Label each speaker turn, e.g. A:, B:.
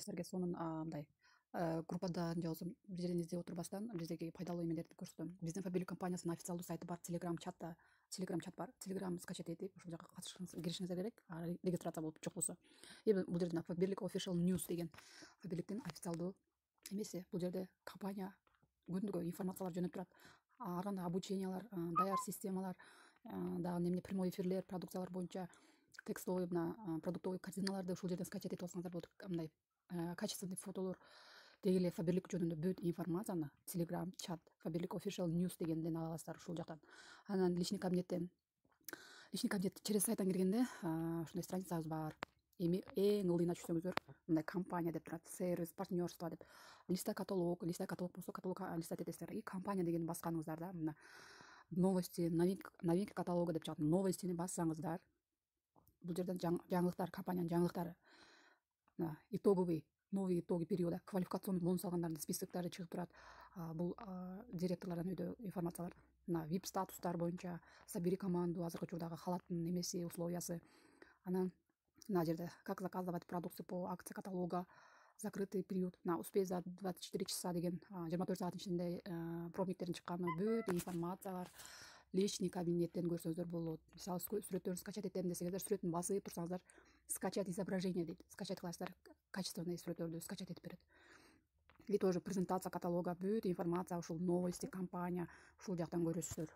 A: сіздерге сонун а, мындай э, группада бир жерден издеп отурбастан биздеги пайдалуу эмелерди көрсөтөм биздин фабилик компаниясынын официалдуу сайты бар телеграм чатта телеграм чат бар. Телеграм скачать этип ошол жака киришиңиздер керек регистрация болуп жок болсо эми бул жерде фабилик official news деген фабиликтин официалдуу эмеси бул жерде компания күндүгө информациялар жөнөтүп турат ар кандай обучениялар даяр системалар дагы эмне прямой эфирлер продукциялар боюнча текстовый мына продуктовый картиналарды ушул жерден скачать этип алсаңыздар болот мындай качественный фотолор деги эле фаберлик жөнүндө бүт информацияны телеграм чат фаберлик official news дегенден ала аласыздар ушул жактан анан личный кабинеттен личный кабинет через сайттан киргенде ушундай страницабыз бар эми эң ылдыйына түшсөңүздөр мындай компания деп турат сервис партнерство деп листа каталог листа каталог болсо каталог листать этесиздер и компания дегенди басканыңыздарда мына новости новинка каталога деп чыгат новостини бассаңыздар бул жерден жаңылыктар компаниянын жаңылыктары мына итоговый новый итоги периода квалификационный бонус алгандардын списоктары чыгып турат бул директорлордун үйдө информациялар. Мына вип статустар боюнча собери команду азыркы учурдагы халаттын эмеси условиясы. Анан мына жерде как заказывать продукцию по акции каталога закрытый период. Мына успеть за двадцать четыре часа деген жыйырма төрт сааттын ичинде пробниктердин чыкканы бүт информация бар личный кабинеттен көрсөңүздөр болот мисалы сүрөттөрүн скачать этем десеңиздер сүрөтүн басып турсаңыздар скачать изображение дейт скачать кыласыздар качественный сүрөттөрдү скачать этип берет и тоже презентация каталога бүт информация ушул новости компания ушул жактан көрөсүздөр